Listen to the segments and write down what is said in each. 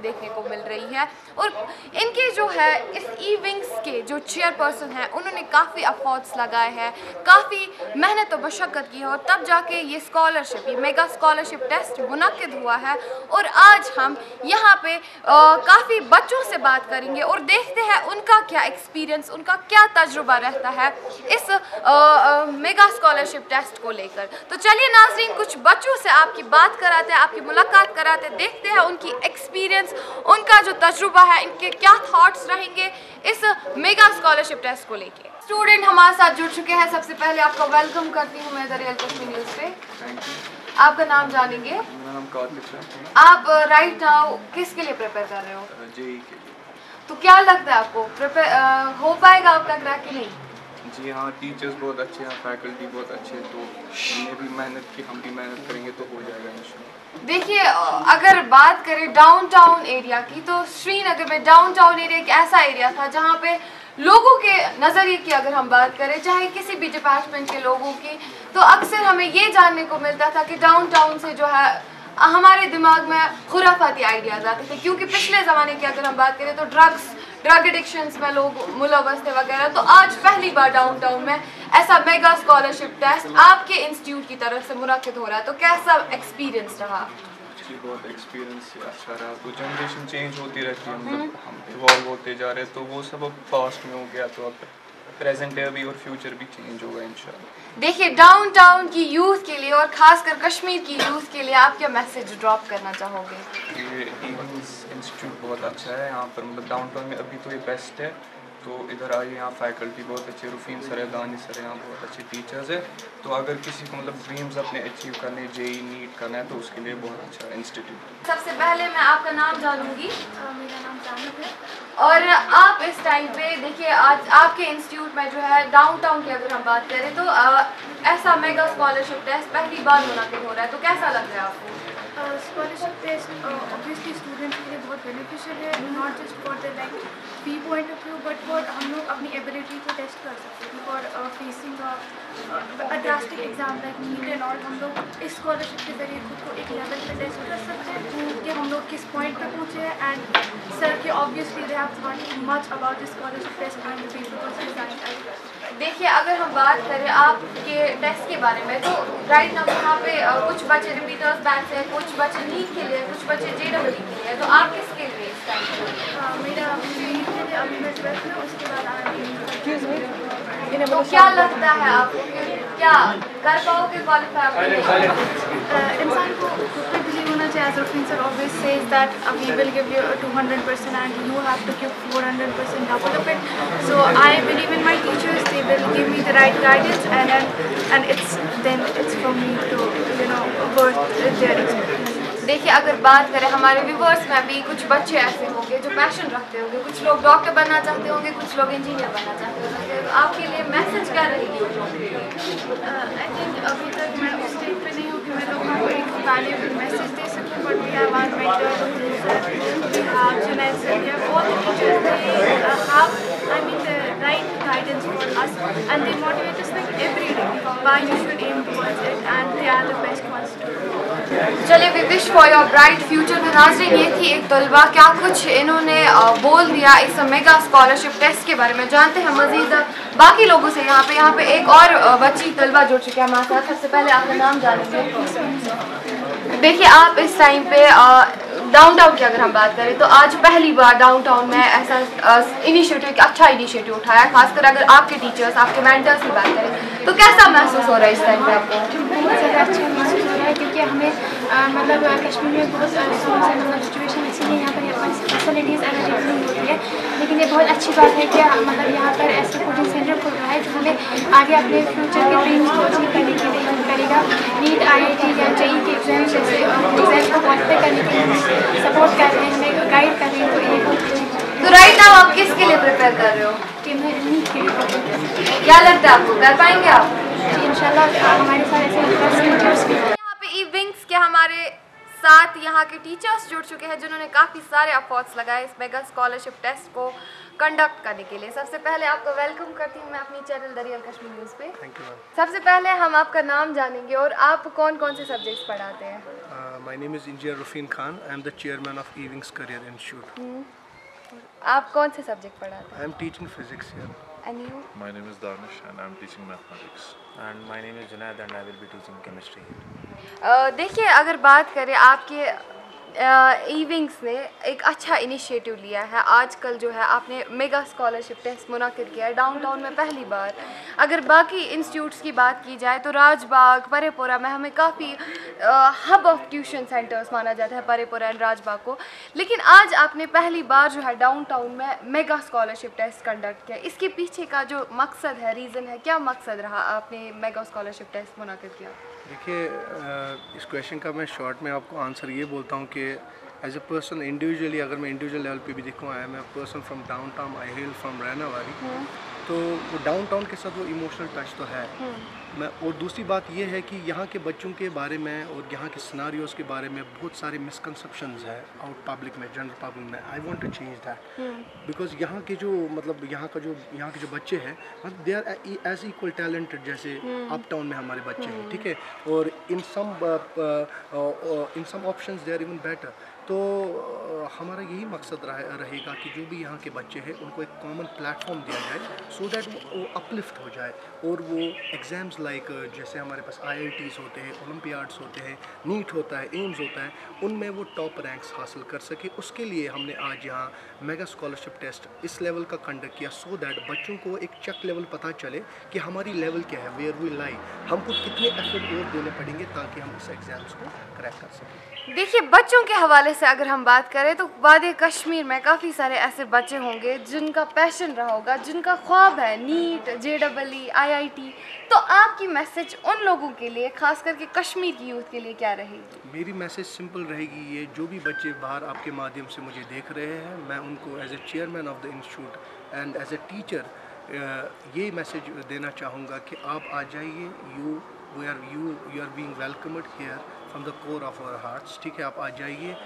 देखने को मिल रही है। है। इस ई विंग्स के जो चेयरपर्सन हैं उन्होंने काफ़ी अफोर्ट्स लगाए हैं काफ़ी मेहनत और मशक्क़त की है और तब जाके ये स्कॉलरशिप ये मेगा स्कॉलरशिप टेस्ट मुनद हुआ है और आज हम यहाँ पे काफ़ी बच्चों से बात करेंगे और देखते हैं उनका क्या एक्सपीरियंस उनका क्या तजुर्बा रहता है इस आ, आ, मेगा स्कॉलरशिप टेस्ट को लेकर। तो चलिए नाजरीन कुछ बच्चों से आपकी बात कराते हैं आपकी मुलाकात कराते देखते हैं उनकी एक्सपीरियंस उनका जो तजुर्बा है इनके क्या थाट्स रहेंगे इस मेगा स्कॉलरशिप टेस्ट को लेके। स्टूडेंट हमारे साथ जुड़ चुके हैं। सबसे पहले आपका वेलकम करती हूँ मैं दरियल कश्मीर न्यूज़ पे। आपका नाम जानेंगे। आप राइट नाउ किसके लिए प्रिपेयर कर रहे हो? जेई के लिए। तो क्या लगता है आपको? प्रिपेयर हो पाएगा आपका क्रैक कि नहीं? जी हाँ टीचर्स बहुत अच्छे हैं फैकल्टी बहुत अच्छे हैं तो हमने भी मेहनत की हम भी मेहनत करेंगे तो हो जाएगा इंशाल्लाह देखिए, अगर बात करें डाउनटाउन एरिया की तो श्रीनगर में डाउनटाउन एरिया एक ऐसा एरिया था जहाँ पे लोगों के नज़रिए की अगर हम बात करें, चाहे किसी भी डिपार्टमेंट के लोगों की तो अक्सर हमें ये जानने को मिलता था कि डाउनटाउन से जो है, हमारे दिमाग में खुराफाती आइडियाज़ आते थे। क्योंकि पिछले ज़माने की अगर हम बात करें तो ड्रग्स ड्रग एडिक्शंस में लोग मुलवस थे वगैरह तो आज पहली बार डाउनटाउन में ऐसा मेगा स्कॉलरशिप टेस्ट आपके इंस्टीट्यूट की तरफ़ से मुनद हो रहा है। तो कैसा एक्सपीरियंस रहा? बहुत एक्सपीरियंस अच्छा रहा। तो जनरेशन चेंज होती रहती है मतलब हम इवॉल्व होते जा रहे हैं तो वो सब अब पास्ट में हो गया तो अब प्रेजेंट है अभी और फ्यूचर भी चेंज होगा इंशाल्लाह देखिए डाउनटाउन की यूथ के लिए और खासकर कश्मीर की यूथ के लिए आप क्या मैसेज ड्रॉप करना चाहोगे? ये इंस्टीट्यूट बहुत अच्छा है, यहाँ पर मतलब डाउनटाउन में अभी तो ये बेस्ट है। तो इधर आइए, यहाँ फैकल्टी बहुत अच्छे रुफीन सर है दानी सर यहाँ बहुत अच्छे टीचर्स है। तो अगर किसी को मतलब ड्रीम्स अपने अचीव करने जेई नीट करना है तो उसके लिए बहुत अच्छा इंस्टीट्यूट सबसे पहले मैं आपका नाम जानूँगी। मेरा नाम जानब है। और आप इस टाइम पे देखिए, आज आपके इंस्टीट्यूट में जो है डाउनटाउन की अगर हम बात करें तो ऐसा मेगा स्कॉलरशिप टेस्ट पहली बार मुनद हो रहा है। तो कैसा लग रहा है आपको? स्कॉलरशिप टेस्ट ऑब्वियसली स्टूडेंट्स के लिए बहुत बेनिफिशियल है not just for the like fee point of view but for हम लोग अपनी एबिलिटी को टेस्ट कर सकते हैं. For facing a drastic exam like NEET and all हम लोग इस स्कॉलरशिप के ज़रिए खुद को एक लेवल पे टेस्ट कर सकते हैं कि हम लोग किस पॉइंट पर पहुँचे हैं. एंड सर के obviously they have thought much about this scholarship test and paper देखिए अगर हम बात करें आपके टेस्ट के बारे में तो राइट नाउ यहाँ पे कुछ बच्चे रिपीटर्स बैंक से कुछ बच्चे नीट के लिए कुछ बच्चे जे डबल के लिए। तो आप किसके लिए इस टाइम मेरा नीट के लिए अभी मैं ट्वेल्थ में उसके बाद तो क्या लगता है आपको क्या कर पाओगे क्वालिफाई इंसान को बिलीव होना चाहिए as Rufeen sir always says that we will give you 200 percent and you have to give 400 percent double of it so I believe in my teachers they will give me the right guidance and and, and it's then it's for me to you know work their experience देखिए अगर बात करें हमारे viewers में भी कुछ बच्चे ऐसे होंगे जो पैशन रखते होंगे कुछ लोग डॉक्टर बनना चाहते होंगे कुछ लोग इंजीनियर बनना चाहते होंगे तो आपके लिए मैसेज क्या रहेगी आई थिंक अभी तक मैं उस स्टेज पे नहीं हूँ कि मैं लोगों को एक वैल्यूबल मैसेज दे सकूँ but we have our mentor we have Junaid sir we have all the teachers they have I mean, the right guidance for us and they motivate us like, every day, why you should aim towards it and they are the best ones to चलिए we wish for your bright future तो नाजरीन ये थी एक तलबा क्या कुछ इन्होंने बोल दिया इस मेगा स्कॉलरशिप टेस्ट के बारे में? जानते हैं मजीद बाकी लोगों से यहाँ पे यहाँ पे एक और बच्ची तलबा जुड़ चुके हैं हमारे साथ। सबसे पहले आपका नाम जानेंगे। देखिए, आप इस टाइम पे डाउनटाउन की अगर हम बात करें तो आज पहली बार डाउनटाउन में ऐसा इनिशिएटिव एक अच्छा इनिशिएटिव उठाया खासकर अगर आपके टीचर्स आपके मेंटर्स की बात करें तो कैसा महसूस हो रहा है इस टाइम पे आपको? अच्छा महसूस हो रहा है, क्योंकि हमें मतलब कश्मीर में बहुत मतलब सिचुएशन इसीलिए यहाँ पर फैसिलिटीज़ अवेलेबल नहीं होती है। लेकिन ये बहुत अच्छी बात है कि मतलब यहाँ पर ऐसे कोचिंग सेंटर खुल रहा है जो हमें आगे अपने फ्यूचर के ड्रीम्स को अचीव करने के करेगा नीट आई या जेई के एग्ज़ाम जैसे एग्ज़ाम को क्वालिफाई करने के लिए सपोर्ट कर रहे हैं गाइड कर रहे हैं तो ये बहुत अच्छी तो राइट नाउ आप किसके लिए प्रिपेयर कर रहे हो? कि मैं नीट के लिए क्या लगता है आपको? कर पाएँगे आप? इंशाल्लाह हमारे साथ ऐसे टीचर्स भी यहाँ पे के हमारे साथ यहाँ के टीचर्स जुड़ चुके हैं जिन्होंने काफ़ी सारे अफोर्ट्स लगाए इस मेगा स्कॉलरशिप टेस्ट को। कंडक्ट करने के लिए। सबसे पहले आपको वेलकम करती हूँ मैं अपनी channel the real Kashmir news पे। थैंक यू सबसे पहले हम आपका नाम जानेंगे और आप कौन कौन से सब्जेक्ट्स पढ़ाते हैं? My name is engineer Rufeen Khan I am the chairman of Ewings career institute आप कौन से सब्जेक्ट पढ़ाते हैं? I am teaching physics here and you My name is Danish and I'm teaching mathematics. and my name is Junaid and I will be teaching chemistry. अ, देखिए अगर बात करें आपके ईविंग्स ने एक अच्छा इनिशिएटिव लिया है। आजकल जो है, आपने मेगा स्कॉलरशिप टेस्ट मुनद किया है। डाउनटाउन में पहली बार। अगर बाकी इंस्टीट्यूट्स की बात की जाए तो राजबाग, परेपुरा में हमें काफ़ी हब ऑफ़ ट्यूशन सेंटर्स माना जाता है परेपुरा एंड राजबाग को। लेकिन आज आपने पहली बार जो है डाउनटाउन में मेगा स्कॉलरशिप टेस्ट कंडक्ट किया। इसके पीछे का जो मकसद है रीज़न है, क्या मकसद रहा आपने मेगा स्कॉलरशिप टेस्ट मुनद किया? देखिए इस क्वेश्चन का मैं शॉर्ट में आपको आंसर ये बोलता हूँ कि एज अ पर्सन इंडिविजुअली अगर मैं इंडिविजुअल लेवल पे भी देखूँ I am a person from downtown I hail from Rainawari तो वो डाउन टाउन के साथ वो इमोशनल टच तो है। मैं और दूसरी बात ये है कि यहाँ के बच्चों के बारे में और यहाँ के सिनारियोज़ के बारे में बहुत सारे मिसकनसप्शंस है आउट पब्लिक में जनरल पब्लिक में। I want to change that because यहाँ के जो मतलब यहाँ का जो यहाँ के जो बच्चे हैं मतलब they are as equal talented जैसे अप टाउन में हमारे बच्चे हैं ठीक है? और in some in some options they are even better तो हमारा यही मकसद रहेगा कि जो भी यहाँ के बच्चे हैं, उनको एक कॉमन प्लेटफॉर्म दिया जाए सो so दैट वो अपलिफ्ट हो जाए। और वो एग्ज़ाम्स लाइक जैसे हमारे पास आई होते हैं ओलम्पियाड्स होते हैं नीट होता है एम्स होता है, उनमें वो टॉप रैंक्स हासिल कर सके। उसके लिए हमने आज यहाँ मेगा स्कॉलरशिप टेस्ट इस लेवल का कंडक्ट किया सो so दैट बच्चों को एक चक लेवल पता चले कि हमारी लेवल क्या है वेयर वी लाई हमको कितने एफर्ट और देने पड़ेंगे ताकि हम इस एग्ज़ाम्स को क्रैक कर सकें। देखिए, बच्चों के हवाले से अगर हम बात करें तो वाद कश्मीर में काफ़ी सारे ऐसे बच्चे होंगे जिनका पैशन रहा होगा, जिनका ख्वाब है NEET J double E I I T तो आपकी मैसेज उन लोगों के लिए, खास करके कश्मीर की यूथ के लिए क्या रहेगी? मेरी मैसेज सिंपल रहेगी ये, जो भी बच्चे बाहर आपके माध्यम से मुझे देख रहे हैं, मैं उनको as a chairman of the institute and as a teacher ये मैसेज देना चाहूँगा कि आप आ जाइए you we are you you are being welcomed here from the core of our hearts ठीक है? आप आ जाइए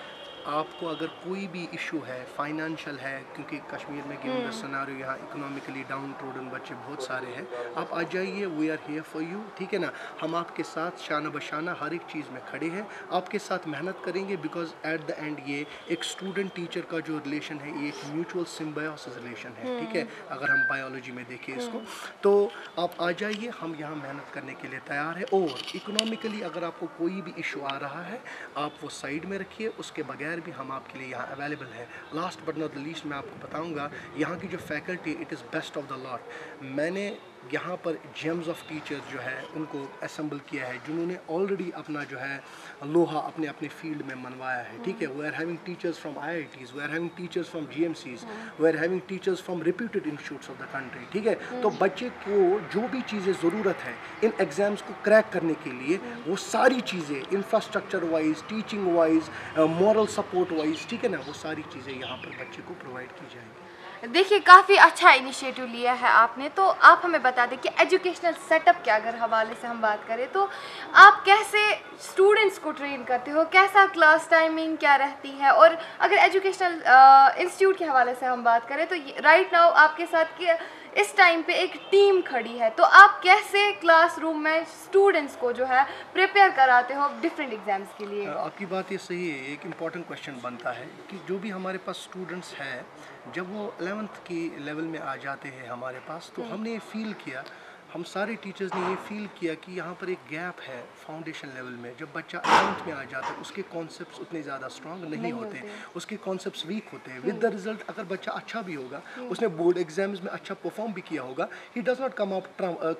आपको अगर कोई भी इशू है फाइनेंशियल है क्योंकि कश्मीर में गिवन द सिनेरियो यहाँ इकोनॉमिकली डाउन ट्रोडन बच्चे बहुत सारे हैं। आप आ जाइए we are here for you ठीक है ना? हम आपके साथ शाना बशाना हर एक चीज़ में खड़े हैं। आपके साथ मेहनत करेंगे बिकॉज़ एट द एंड ये एक स्टूडेंट टीचर का जो रिलेशन है ये एक म्यूचुअल सिम्बायोसिस रिलेशन है ठीक है? अगर हम बायोलॉजी में देखें इसको। तो आप आ जाइए हम यहाँ मेहनत करने के लिए तैयार है। और इकोनॉमिकली अगर आपको कोई भी इशू आ रहा है आप वो साइड में रखिए उसके बगैर भी हम आपके लिए यहाँ अवेलेबल है। Last but not the least मैं आपको बताऊँगा, यहाँ की जो faculty it is best of the lot मैंने यहाँ पर जेम्स ऑफ़ टीचर्स जो है, उनको असम्बल किया है, जिन्होंने ऑलरेडी अपना जो है, लोहा अपने अपने फ़ील्ड में मनवाया है, ठीक है? We are having teachers from I I Ts we are having teachers from G M Cs we are having teachers from reputed institutes of the country ठीक है? तो बच्चे को जो भी चीज़ें ज़रूरत है, इन एग्ज़ाम्स को क्रैक करने के लिए, वो सारी चीज़ें infrastructure wise teaching wise moral support wise ठीक है ना? वो सारी चीज़ें यहाँ पर बच्चे को प्रोवाइड की जाएँगी। देखिए, काफ़ी अच्छा इनिशिएटिव लिया है आपने तो आप हमें बता दें कि एजुकेशनल सेटअप के अगर हवाले से हम बात करें तो आप कैसे स्टूडेंट्स को ट्रेन करते हो? कैसा क्लास टाइमिंग क्या रहती है? और अगर एजुकेशनल इंस्टीट्यूट के हवाले से हम बात करें तो राइट नाउ आपके साथ कि इस टाइम पे एक टीम खड़ी है तो आप कैसे क्लासरूम में स्टूडेंट्स को जो है प्रिपेयर कराते हो डिफरेंट एग्ज़ाम्स के लिए? आपकी बात ये सही है, एक इंपॉर्टेंट क्वेश्चन बनता है कि जो भी हमारे पास स्टूडेंट्स हैं जब वो अलेवेंथ की लेवल में आ जाते हैं हमारे पास तो हमने ये फील किया हम सारे टीचर्स ने ये फील किया कि यहाँ पर एक गैप है फाउंडेशन लेवल में। जब बच्चा एलेवंथ में आ जाता है उसके कॉन्सेप्ट्स उतने ज़्यादा स्ट्रांग नहीं, नहीं होते। उसके कॉन्सेप्ट्स वीक होते हैं। विद द रिज़ल्ट अगर बच्चा अच्छा भी होगा उसने बोर्ड एग्ज़ाम्स में अच्छा परफॉर्म भी किया होगा ही does not come out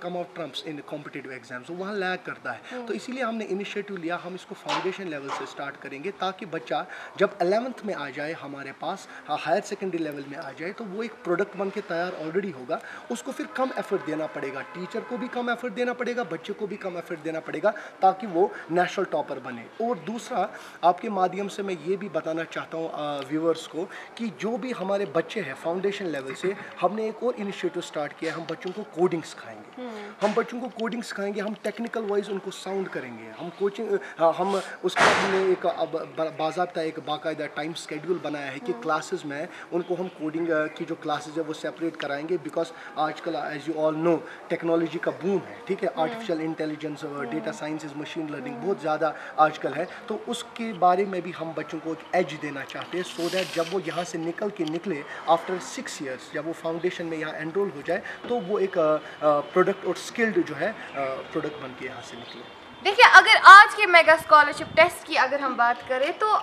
come out trumps in competitive exams वहाँ लैग करता है। तो इसीलिए हमने इनिशिएटिव लिया हम इसको फाउंडेशन लेवल से स्टार्ट करेंगे ताकि बच्चा जब एलेवंथ में आ जाए हमारे पास हायर सेकेंडरी लेवल में आ जाए तो वो एक प्रोडक्ट बन के तैयार ऑलरेडी होगा। उसको फिर कम एफर्ट देना पड़ेगा टीचर को भी कम एफर्ट देना पड़ेगा बच्चे को भी कम एफर्ट देना पड़ेगा ताकि वो नेशनल टॉपर बने। और दूसरा आपके माध्यम से मैं ये भी बताना चाहता हूँ व्यूवर्स को कि जो भी हमारे बच्चे हैं फाउंडेशन लेवल से हमने एक और इनिशिएटिव स्टार्ट किया हम बच्चों को कोडिंग सिखाएँगे। हम बच्चों को कोडिंग सिखाएँगे हम टेक्निकल वाइज उनको साउंड करेंगे। हम कोचिंग हम उसके हमने एक अब बाजाबता एक बाकायदा टाइम स्केड्यूल बनाया है कि क्लासेस में उनको हम कोडिंग की जो क्लासेज है वो सेपरेट कराएँगे बिकॉज़ आजकल as you all know technology का बूम है ठीक है? आर्टिफिशियल इंटेलिजेंस और डेटा साइंस मशीन लर्निंग बहुत ज़्यादा आजकल है। तो उसके बारे में भी हम बच्चों को एक एज देना चाहते हैं सो दैट जब वो यहाँ से निकल के निकले आफ्टर सिक्स ईयर्स जब वो फाउंडेशन में यहाँ एनरोल हो जाए तो वो एक प्रोडक्ट और स्किल्ड जो है प्रोडक्ट बन के यहाँ से निकले। देखिए अगर आज के मेगा स्कॉलरशिप टेस्ट की अगर हम बात करें तो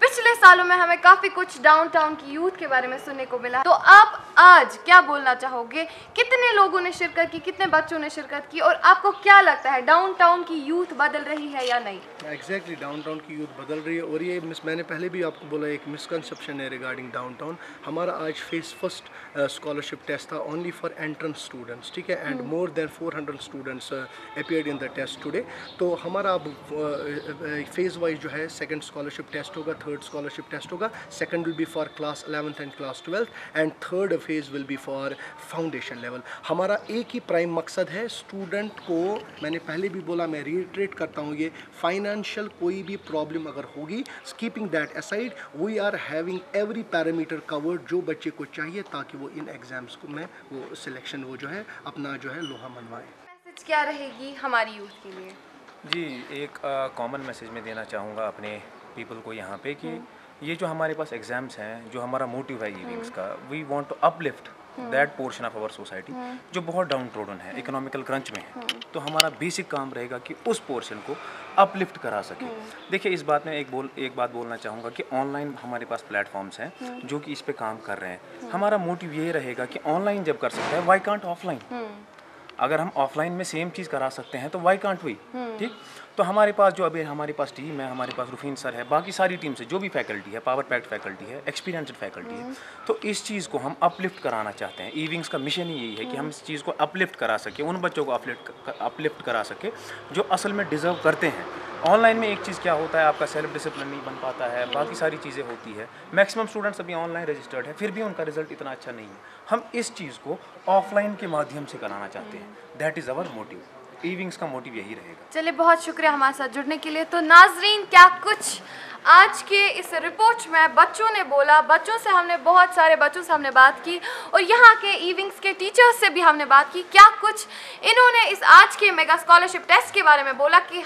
पिछले सालों में हमें काफ़ी कुछ डाउनटाउन की यूथ के बारे में सुनने को मिला। तो आप आज क्या बोलना चाहोगे? कितने लोगों ने शिरकत की? कितने बच्चों ने शिरकत की? और आपको क्या लगता है डाउनटाउन की यूथ बदल रही है या नहीं? एग्जैक्टली डाउनटाउन की यूथ बदल रही है। और ये मिस मैंने पहले भी आपको बोला एक मिसकनसेप्शन है रिगार्डिंग डाउनटाउन हमारा आज फेस फ़र्स्ट स्कॉलरशिप टेस्ट था ओनली फॉर एंट्रेंस स्टूडेंट्स ठीक है? And more than 400 students appeared in the test today तो हमारा अब फ़ेज़ वाइज जो है सेकंड स्कॉलरशिप टेस्ट होगा थर्ड स्कॉलरशिप टेस्ट होगा। Second will be for class eleventh and class twelfth and third phase will be for foundation level हमारा एक ही prime मकसद है स्टूडेंट को मैंने पहले भी बोला मैं रिट्रेट करता हूँ ये फाइनेंशियल कोई भी प्रॉब्लम अगर होगी keeping that aside we are having every parameter covered जो बच्चे को चाहिए ताकि वो इन एग्ज़ाम्स को में वो सिलेक्शन वो जो है अपना जो है लोहा मनवाए। मैसेज क्या रहेगी हमारी यूथ के लिए? जी एक कॉमन मैसेज में देना चाहूँगा अपने पीपल को यहाँ पे कि ये जो हमारे पास एग्ज़ाम्स हैं जो हमारा मोटिव है इविंग्स का we want to uplift that portion of our society जो बहुत डाउन ट्रोडन है इकोनॉमिकल क्रंच में है। तो हमारा बेसिक काम रहेगा कि उस पोर्शन को अपलिफ्ट करा सके। देखिए इस बात में एक बोल एक बात बोलना चाहूँगा कि ऑनलाइन हमारे पास प्लेटफॉर्म्स हैं जो कि इस पर काम कर रहे हैं। हमारा मोटिव ये रहेगा कि ऑनलाइन जब कर सकते हैं वाई कांट ऑफलाइन अगर हम ऑफलाइन में सेम चीज़ करा सकते हैं तो वाई कांट वी ठीक? तो हमारे पास जो अभी हमारे पास टीम है हमारे पास रुफीन सर है बाकी सारी टीम से जो भी फैकल्टी है पावर पैक्ड फैकल्टी है एक्सपीरियंसड फैकल्टी है तो इस चीज़ को हम अपलिफ्ट कराना चाहते हैं। ईविंग्स का मिशन ही यही है कि हम इस चीज़ को अपलिफ्ट करा सकें उन बच्चों को अपलिफ्ट अपलिफ्ट करा सकें जो असल में डिज़र्व करते हैं। ऑनलाइन में एक चीज़ क्या होता है आपका सेल्फ डिसिप्लिन नहीं बन पाता है बाकी सारी चीज़ें होती है। मैक्सिमम स्टूडेंट्स अभी ऑनलाइन रजिस्टर्ड है फिर भी उनका रिज़ल्ट इतना अच्छा नहीं है। हम इस चीज़ को ऑफलाइन के माध्यम से कराना चाहते हैं। दैट इज़ अवर मोटिव ईविंग्स का मोटिव यही रहेगा। चलिए बहुत शुक्रिया हमारे साथ जुड़ने के लिए। तो नाजरीन क्या कुछ आज के इस रिपोर्ट में बच्चों ने बोला, बच्चों से हमने बहुत सारे बच्चों से हमने बात की और यहाँ के इविंग्स के टीचर्स से भी हमने बात की। क्या कुछ इन्होंने इस आज के मेगा स्कॉलरशिप टेस्ट के बारे में बोला कि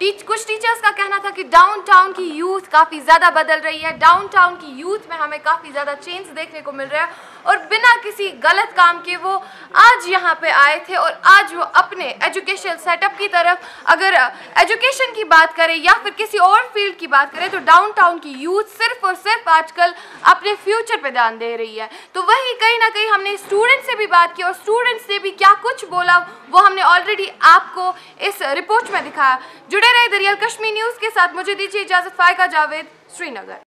टीच कुछ टीचर्स का कहना था कि डाउनटाउन की यूथ काफ़ी ज़्यादा बदल रही है। डाउनटाउन की यूथ में हमें काफ़ी ज़्यादा चेंज देखने को मिल रहा है और बिना किसी गलत काम के वो आज यहाँ पे आए थे और आज वो अपने एजुकेशन सेटअप की तरफ़ अगर एजुकेशन की बात करें या फिर किसी और फ़ील्ड की बात करें तो डाउनटाउन की यूथ सिर्फ़ और सिर्फ़ आजकल अपने फ्यूचर पे ध्यान दे रही है। तो वही कहीं ना कहीं हमने स्टूडेंट से भी बात की और स्टूडेंट्स से भी क्या कुछ बोला, वो हमने ऑलरेडी आपको इस रिपोर्ट में दिखाया। जुड़े रहे दरियाल कश्मीर न्यूज़ के साथ। मुझे दीजिए इजाज़त, फ़ायका जावेद, श्रीनगर।